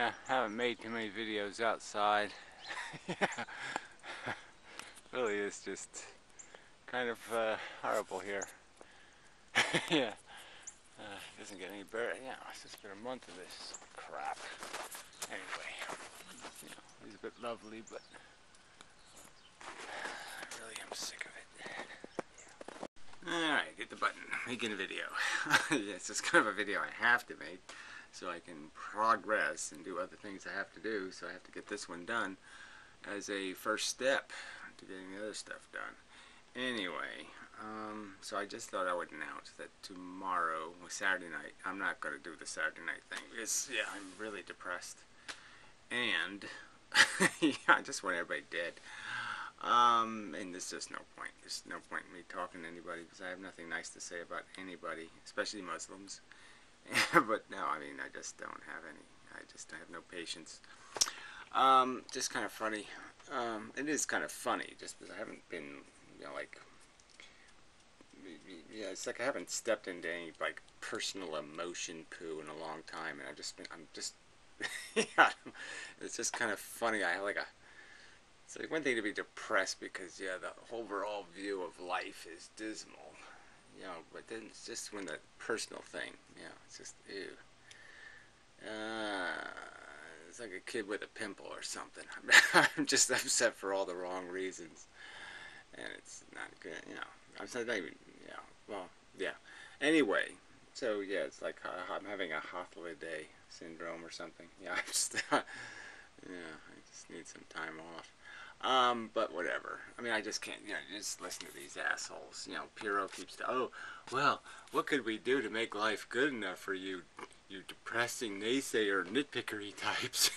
Yeah, haven't made too many videos outside. yeah. really is just kind of uh, horrible here. yeah. Uh, doesn't get any better. Yeah, it's just been a month of this crap. Anyway, you know, he's a bit lovely, but I really am sick of it. Yeah. Alright, hit the button. Making a video. yes, it's kind of a video I have to make so I can progress and do other things I have to do. So I have to get this one done as a first step to getting the other stuff done. Anyway, um, so I just thought I would announce that tomorrow, Saturday night, I'm not going to do the Saturday night thing because, yeah, I'm really depressed. And, yeah, I just want everybody dead. Um, and there's just no point. There's no point in me talking to anybody because I have nothing nice to say about anybody, especially Muslims. but no, I mean, I just don't have any. I just have no patience. Um, just kind of funny. Um, it is kind of funny just because I haven't been, you know, like, yeah, it's like I haven't stepped into any like personal emotion poo in a long time, and I just been, I'm just, yeah, it's just kind of funny. I have like a, it's like one thing to be depressed because yeah, the overall view of life is dismal you know, but then it's just when the personal thing, you know, it's just, ew. Uh, it's like a kid with a pimple or something. I'm just upset for all the wrong reasons. And it's not good, you know. I'm not even, yeah, well, yeah. Anyway, so yeah, it's like uh, I'm having a day syndrome or something. Yeah, I just, yeah, I just need some time off. Um, but whatever. I mean, I just can't, you know, just listen to these assholes. You know, Piero keeps, to, oh, well, what could we do to make life good enough for you, you depressing naysayer nitpickery types?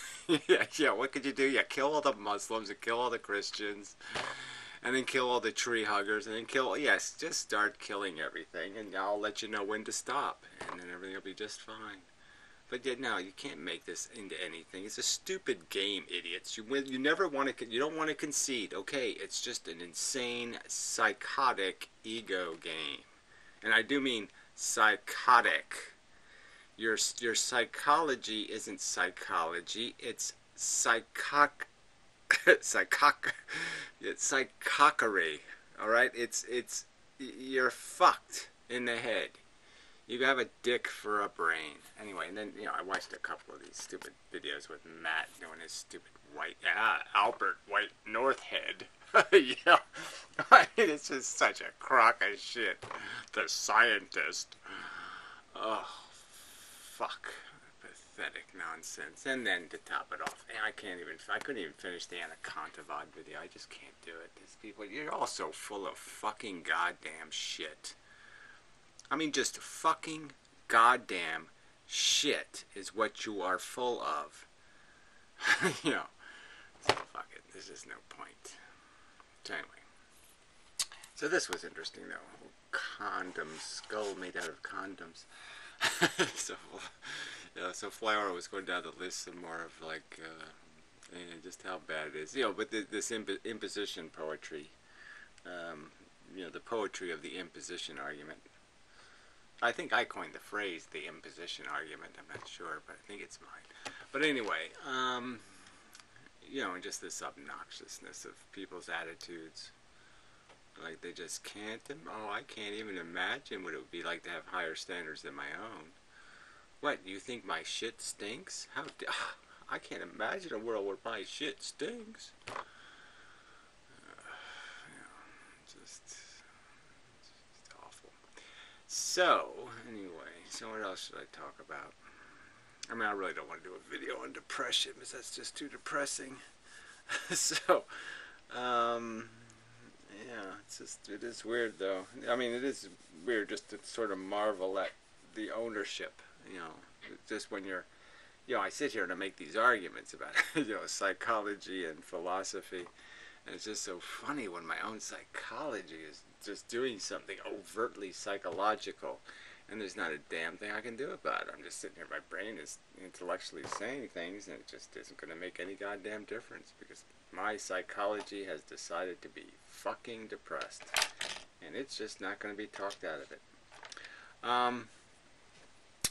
yeah, yeah, what could you do? Yeah, kill all the Muslims and kill all the Christians. And then kill all the tree huggers, and then kill, yes, just start killing everything, and I'll let you know when to stop, and then everything will be just fine. But yet now you can't make this into anything. It's a stupid game, idiots. You you never want to you don't want to concede. Okay, it's just an insane psychotic ego game. And I do mean psychotic. Your your psychology isn't psychology. It's psychoc psychoc it's psychockery. All right? It's it's you're fucked in the head you have a dick for a brain. Anyway, and then, you know, I watched a couple of these stupid videos with Matt doing his stupid white, yeah, Albert White Northhead. yeah. I mean, it's just such a crock of shit. The scientist. Oh, fuck. Pathetic nonsense. And then to top it off, I can't even, I couldn't even finish the Anaconda VOD video. I just can't do it. These people, you're all so full of fucking goddamn shit. I mean, just fucking goddamn shit is what you are full of. you know, so fuck it. There's just no point. So anyway, so this was interesting though. Condoms, skull made out of condoms. so, yeah, so Flower was going down the list some more of like, uh, just how bad it is. You know, but this imp imposition poetry, um, you know, the poetry of the imposition argument. I think I coined the phrase the imposition argument. I'm not sure, but I think it's mine. But anyway, um, you know, and just this obnoxiousness of people's attitudes. Like they just can't, oh, I can't even imagine what it would be like to have higher standards than my own. What, you think my shit stinks? How, I can't imagine a world where my shit stinks. So, anyway, so what else should I talk about? I mean, I really don't want to do a video on depression because that's just too depressing. so, um, yeah, it's just, it is weird though. I mean, it is weird just to sort of marvel at the ownership, you know, just when you're, you know, I sit here and I make these arguments about, you know, psychology and philosophy. And it's just so funny when my own psychology is just doing something overtly psychological and there's not a damn thing I can do about it. I'm just sitting here, my brain is intellectually saying things and it just isn't going to make any goddamn difference because my psychology has decided to be fucking depressed and it's just not going to be talked out of it. Um,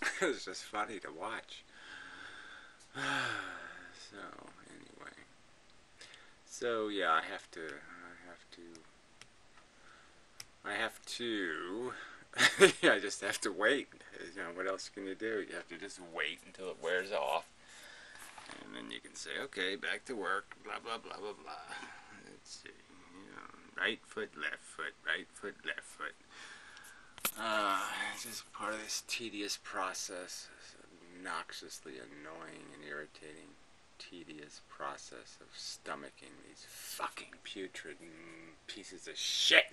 it was just funny to watch. So yeah, I have to. I have to. I have to. I just have to wait. You know, what else can you do? You have to just wait until it wears off, and then you can say, okay, back to work. Blah blah blah blah blah. Let's see. You know, right foot, left foot, right foot, left foot. Uh, it's just part of this tedious process, this obnoxiously annoying and irritating, tedious process of stomaching these fucking putrid pieces of shit.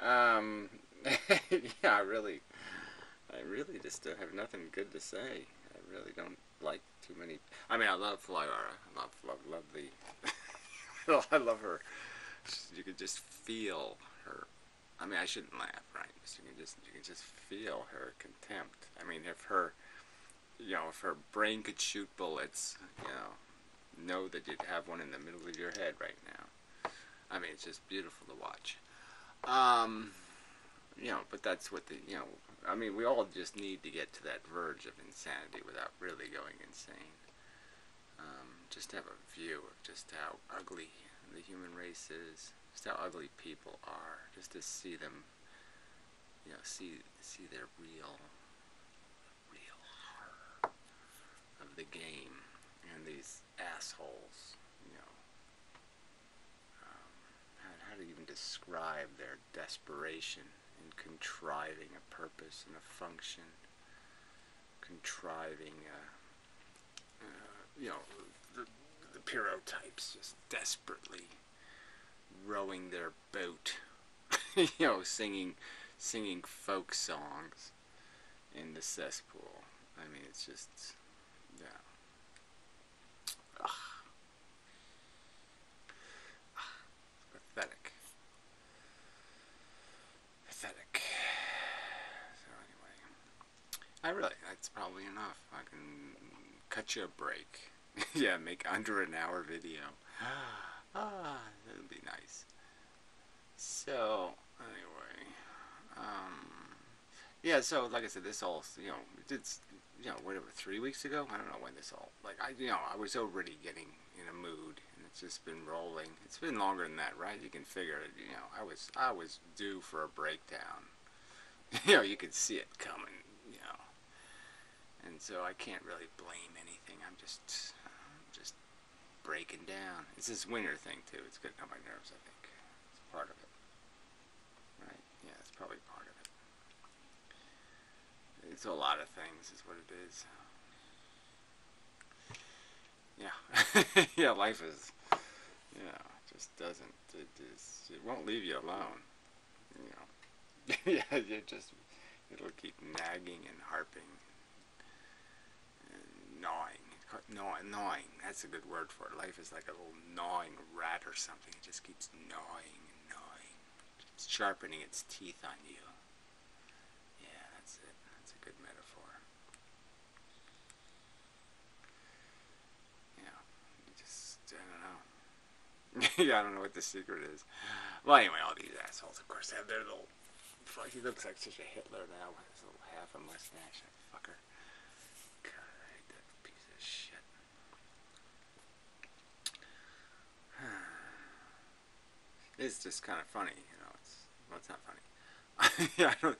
um, yeah, I really, I really just have nothing good to say. I really don't like too many. I mean, I love Flywara. I love, love, love the. I love her. You could just feel her. I mean, I shouldn't laugh, right? You can just, you can just feel her contempt. I mean, if her, you know, if her brain could shoot bullets, you know, know that you'd have one in the middle of your head right now. I mean, it's just beautiful to watch. Um, you know, but that's what the, you know, I mean, we all just need to get to that verge of insanity without really going insane. Um, just have a view of just how ugly the human race is, just how ugly people are, just to see them, you know, see see their real, real horror of the game and these assholes, you know. Um, how, to even describe their desperation in contriving a purpose and a function, contriving, uh, uh, you know, the pyrotypes just desperately rowing their boat, you know, singing, singing folk songs in the cesspool. I mean, it's just, yeah. Ugh. Ugh. Pathetic. Pathetic. So anyway, I really, that's probably enough. I can cut you a break. yeah, make under an hour video. ah, that'd be nice. So, anyway, um, yeah, so like I said, this all, you know, it's, you know, whatever, three weeks ago? I don't know when this all, like, I, you know, I was already getting in a mood, and it's just been rolling. It's been longer than that, right? You can figure it, you know, I was, I was due for a breakdown. you know, you could see it coming, you know. And so I can't really blame anything. I'm just, just breaking down. It's this winter thing, too. It's getting on my nerves, I think. It's part of it. Right? Yeah, it's probably part of it. It's a lot of things, is what it is. Yeah. yeah, life is, yeah, just doesn't, it is, it won't leave you alone. You know. yeah, you just, it'll keep nagging and harping and gnawing. Gnawing, gnawing, that's a good word for it. Life is like a little gnawing rat or something. It just keeps gnawing and gnawing. It's sharpening its teeth on you. Yeah, that's it. That's a good metaphor. Yeah, you just, I don't know. yeah, I don't know what the secret is. Well, anyway, all these assholes, of course, have their little. Fuck, he looks like such a Hitler now with his little half a mustache. That fucker. God, I hate that piece of shit. It's just kind of funny, you know. It's well, it's not funny. I don't.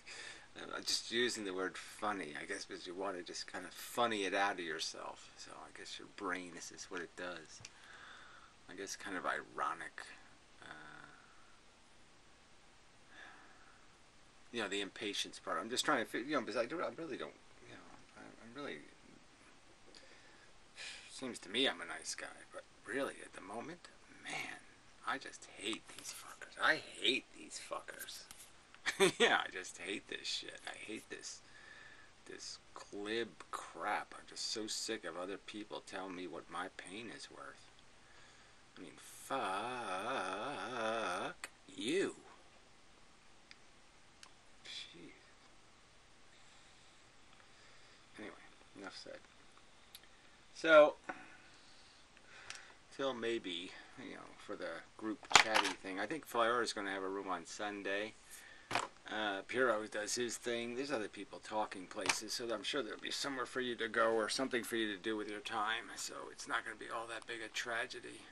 I'm just using the word funny, I guess, because you want to just kind of funny it out of yourself. So I guess your brain is just what it does. I guess kind of ironic. Uh, you know, the impatience part. I'm just trying to, figure, you know, because I, do, I really don't, you know, I, I'm really. Seems to me I'm a nice guy, but really at the moment, man, I just hate these fuckers. I hate these fuckers. yeah, I just hate this shit. I hate this this glib crap. I'm just so sick of other people telling me what my pain is worth. I mean, fuck you. Jeez. Anyway, enough said. So, till maybe, you know, for the group chatty thing, I think Flyer is going to have a room on Sunday. Uh, Piro does his thing. There's other people talking places, so I'm sure there'll be somewhere for you to go or something for you to do with your time. So it's not going to be all that big a tragedy,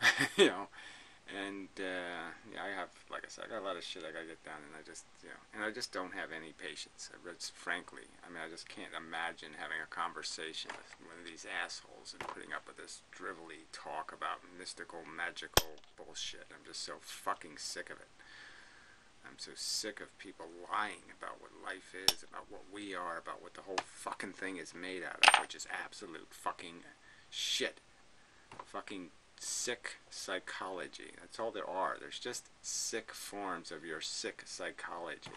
you know. And uh, yeah, I have, like I said, I got a lot of shit I got to get done, and I just, you know, and I just don't have any patience. I just, frankly, I mean, I just can't imagine having a conversation with one of these assholes and putting up with this drivelly talk about mystical, magical bullshit. I'm just so fucking sick of it. I'm so sick of people lying about what life is, about what we are, about what the whole fucking thing is made out of, which is absolute fucking shit. Fucking sick psychology. That's all there are. There's just sick forms of your sick psychology.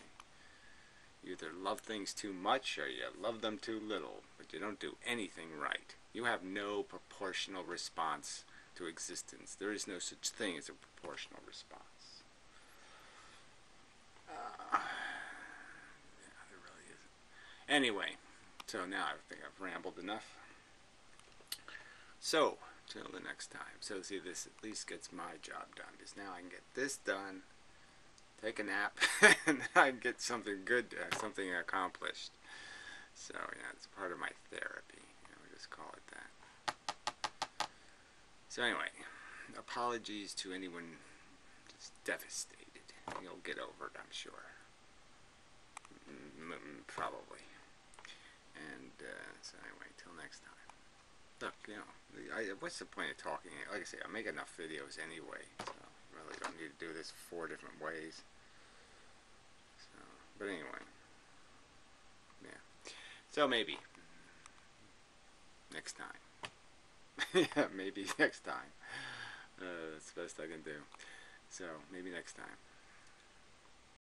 You either love things too much or you love them too little, but you don't do anything right. You have no proportional response to existence. There is no such thing as a proportional response. Uh, yeah, there really isn't. Anyway, so now I think I've rambled enough. So, till the next time. So, see, this at least gets my job done because now I can get this done, take a nap, and I can get something good, uh, something accomplished. So, yeah, it's part of my therapy. You know, we just call it that. So, anyway, apologies to anyone just devastated. You'll get over it, I'm sure. Mm, probably. And uh, so anyway, till next time. Look, you know, I, what's the point of talking? Like I say, I make enough videos anyway, so I really don't need to do this four different ways. So, but anyway, yeah. So maybe next time. yeah, maybe next time. Uh, that's the best I can do. So maybe next time.